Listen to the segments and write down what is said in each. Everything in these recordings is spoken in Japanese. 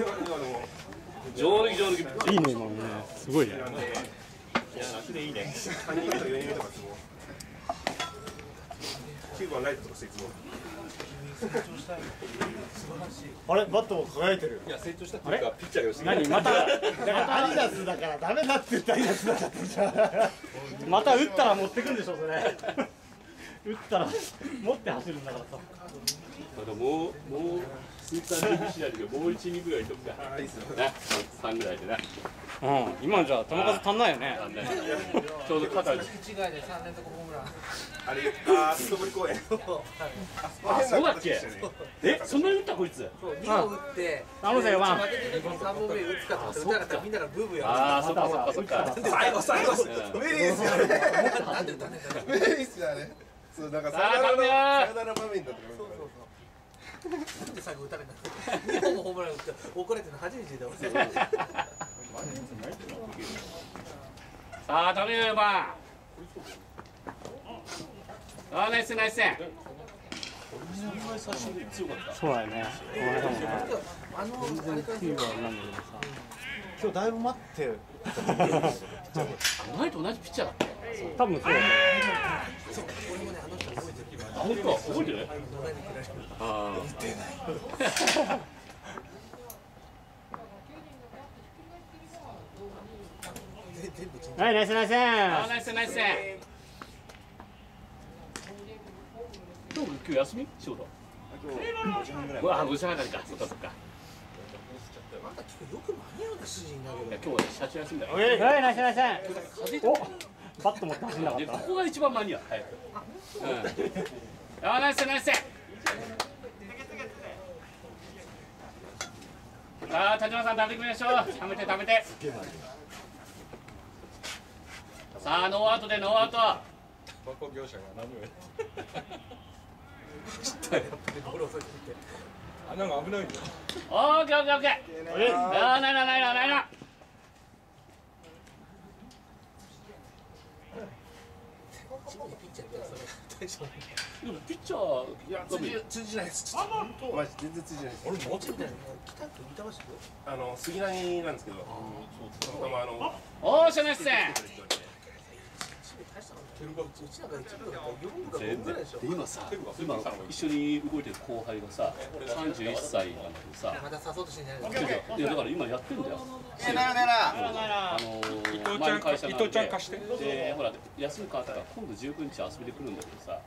上出来上出来いいね。今のね。すごいね。いや楽でいいね。3人目とか4人目とかすごい9番ライトとかしていつもあれバットも輝いてるいや成長したっていうかピッチャーが良すぎ何まただからアディダスだからダメだって言ったアディダスだったじゃんまた打ったら持ってくんでしょそれ打ったら持って走るんだからさまだもうもうスーパーリーグしないけどもう1人ぐらいとか。あいいっすよね。3ぐらいでねうん。今じゃ球数足んないよね。なちょうど肩違いで3連続ホームランあれあー素振り公園あそうだっけ。えそんなに打ったこいつ？そう2本打って。頼むぜ4番負けてる時に3本目打つかと思って打たなかったらみんながブーブーやるああそっかそっかそっか。最後最後。無理ですよね。なんでん無理ですよね。そうなんかさよサヨナラ場面だったからなんで最後打たれたの2本もホームラン打って怒れてるの初めてだ俺さあ頼むよ4番あナイスナイスそうだよねこの間もねあのあれからフィーバーなんだけどさ今日だい。ぶ待って前と同じピッチャーだっけ多分そうだよね本当覚えてるあ全全部チンはいナイスナイスナイスナイス今日今日休み仕事うわ5時半かそっかそっかなんか今日よく間に合うね7時になるいや今日は社長休みだよはい。ナイスナイスおバット持って走んなかった。でここが一番間に合う早くうん。あーナイスナイス。あー田島さん食べてみましょう。食べて食べて。さあノーアウトでノーアウト。ボール遅いって言って。オーケーオッケーオッケー。あーないなないなないなチームにピッチャーやったらそれ大丈夫でもピッチャーいや通じ通じないです本当マジ全然通じないです俺もちみたいな北と板橋よあの杉並なんですけど。たまたまあのおーしゃナイスセン大したのうちなんか1でしょで今さ今一緒に動いてる後輩がさ31歳なんだけどさまた誘おうとしてんじゃないの？いやだから今やってんだよ。ねならねあのー、前の会社なんで伊藤ちゃん貸して。でほら休み変わったから今度19日遊びで来るんだけどさ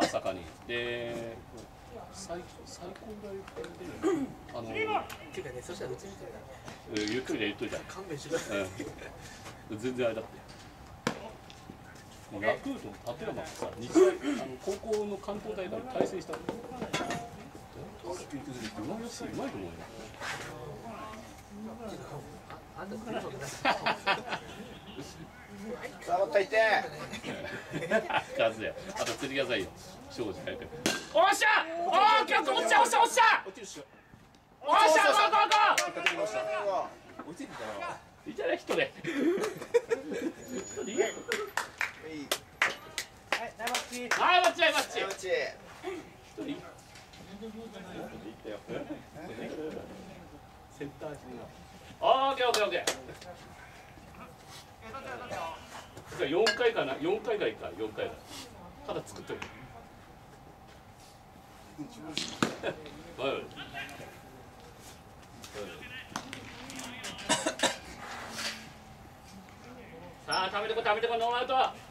朝霞に。で最最高ぐらいであのーていうかねそしたらうちに来てたらえーゆっくりで言っといたら勘弁してください。うん。全然あれだってもうトの立山がさ、日大、高校の関東大と対戦したの。うまいらしい、うまいと思うよ。さあ、もっといて。あと釣りさいよ。帰って。おっしゃ、おー、今日、おっしゃ、おっしゃ、おっしゃ。おっしゃ、おっしゃ、ここ、ここ。追いついてたな。いいじゃない、人で。人でいい。はいバッチはいバッチうち一人センター陣オーケーオーケーオーケーじゃあ4回かな4回がいいか4回がただ作っといてはいさあ食べてこ食べてこノーアウト。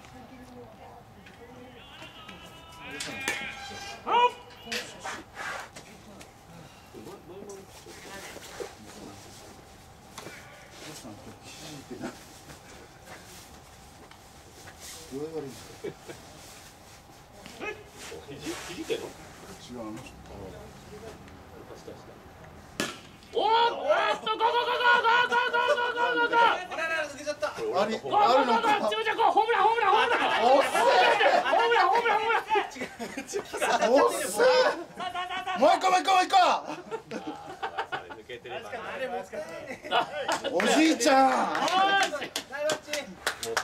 うあの人。おおっと、ゴゴゴゴゴゴ。あるのゴーゴーかちょちょこうホームランホームランホームランおっせホームランホームランホームランおっせーもう一個もう一個もう一個おじいちゃんもっ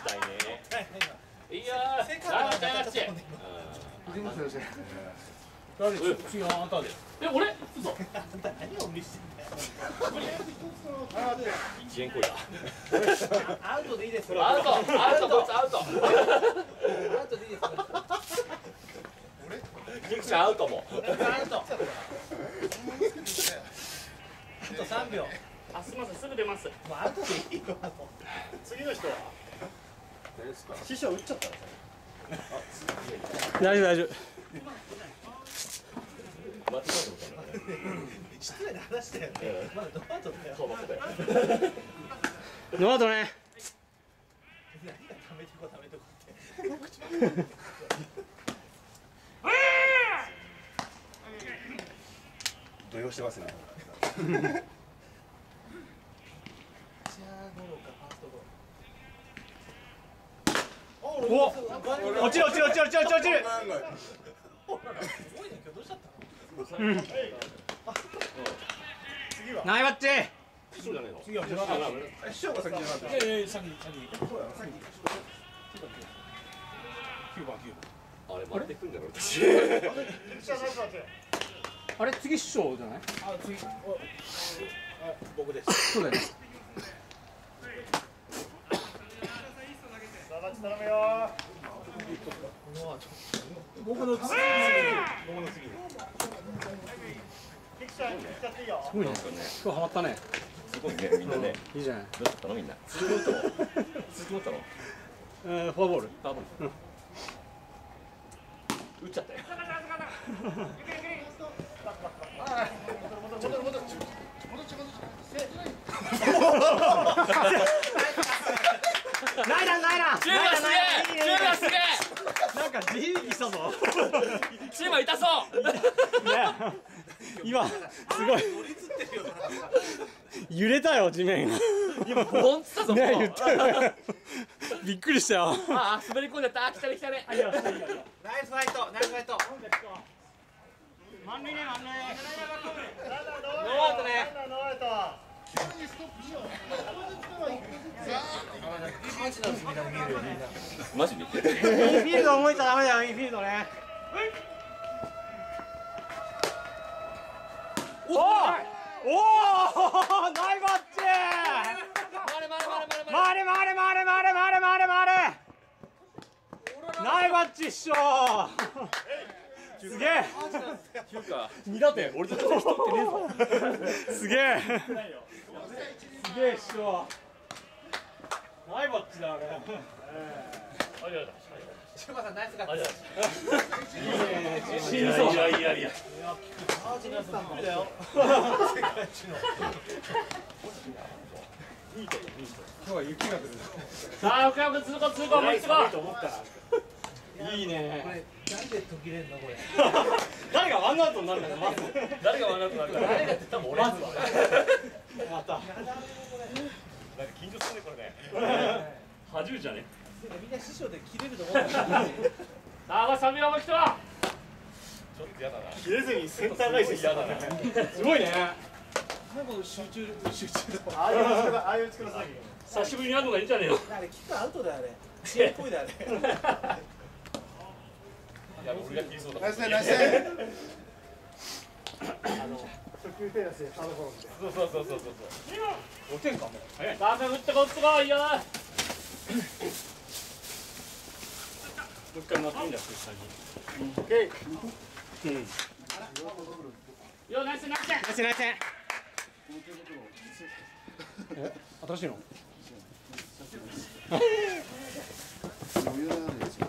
たいねいいよーナイスナイ次あんたでえ俺何を見せてんだよ遅延行為だアウトでいいですアウトアウトこいつアウトアウトアウトアウトあと3秒あすみませんすぐ出ます次の人は師匠打っちゃった大丈夫大丈夫間違えても失礼な話だよねまだドアウトだよそうだよノーアウトね何が貯めてこう貯めてこって動揺してますねじゃあゴロかファーストゴロお落ちる落ちる落ちる落ちる落ちる。すごいね今日どうしちゃったのナイバッチ次は師匠が先じゃなかったいやいや先に先に9番9あれ回ってくんじゃない私あれ次師匠じゃない？あ次。おあ僕です。そうだよね僕の次僕の次すごいね。今日ハマったねすごいねみんなね。いいじゃない。どうだったのみんな？続き持ったの？続き持ったの？えーフォアボール。打っちゃったよ。ないなないなチームはすげえチームはすげえなんか地響きしたぞチーム痛そうね今すごい揺れたよ地面が今ボンつったぞね言ったよねびっくりしたよああ滑り込んじゃったあ来たね来たねナイスファイトナイスファイト満塁ね満塁ノーアウトねマジで。インフィールド思えちゃダメだよインフィールドねおおおナイバッチ回れ回れ回れ回れ回れ回れ回れ回れ回れ回れナイバッチっしょすげえ。二俺たち人ってねえ。ぞすげえすげえ師匠ナイバッチだあれありがとうシュマさんナイスガッい。やい。やい。やい。やよい。今日は雪が降るさあく通行通行もう一度いいね。これなんで途切れんのこれ？誰がワンアウトになるんだよまず。誰が悪くなるか。誰がって多分俺。まずはまた緊張するねこれね。初めてじゃねみんな師匠で切れると思うんだよさあまあ三秒もう一度切れずにセンター返ししたすごいね。なんか集中集中だああいう打ち方ああいう打ち方さ久しぶりにやるのがいいんじゃねえの？あれキックアウトだよあれ。試合っぽいだよあれ いや俺が切りそうだナイスねナイスね。初球手出しでサードフォローみたいそう。そうそうそう。そう5点かも早いさあ打ってこっちこいいよもう一回回っんだよ下によナイスナイスナイスナイスえ新しいの余裕なんですよ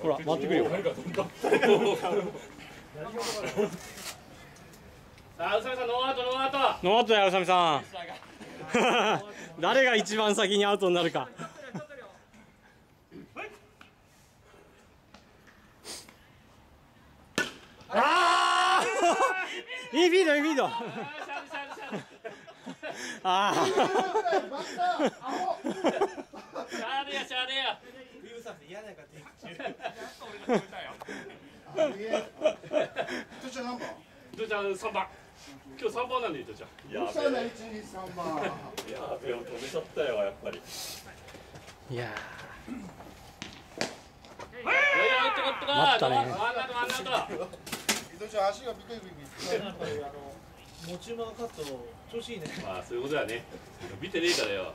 ほら回ってくるよ。さあ宇佐美さんノーアウトノーアウト。ノーアウトだよ宇佐美さん。誰が一番先にアウトになるか。ああインフィードインフィード。ああねえやしゃあねえや冬さんで嫌なかってどちら何番伊藤ちゃん三番今日三番なんで伊藤ちゃん。どうしたら一二三番。やべえ止めちゃったよやっぱり。いや待ったね伊藤ちゃん足がビクビクやっぱりあの持ち馬が勝つと調子いいねまあそういうことだね。見てねえからよ。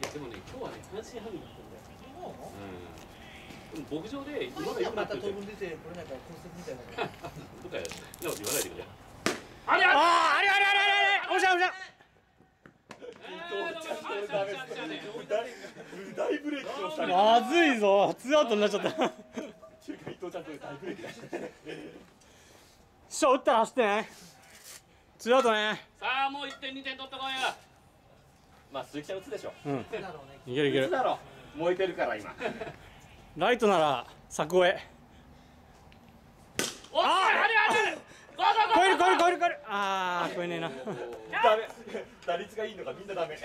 いやでもね今日はね半身半身だったんだよ。うん牧場で今までまた当分出てこれなんか骨折みたいな。とかやそんなこと言わないでくれあれあれあああれあれあれあれあれおしゃおしゃ大ブレーキをしたまずいぞツーアウトになっちゃった中華伊藤ちゃんと大ブレー打ったら走ってねツーアウトねさあもう1点2点取ってこいよまあ鈴木ちゃん打つでしょうんいけるいける燃えてるから今ライトなら柵越え。おっあ超える超える超える超える。ああ超えねえな。ダメ。打率がいいのがみんなダメ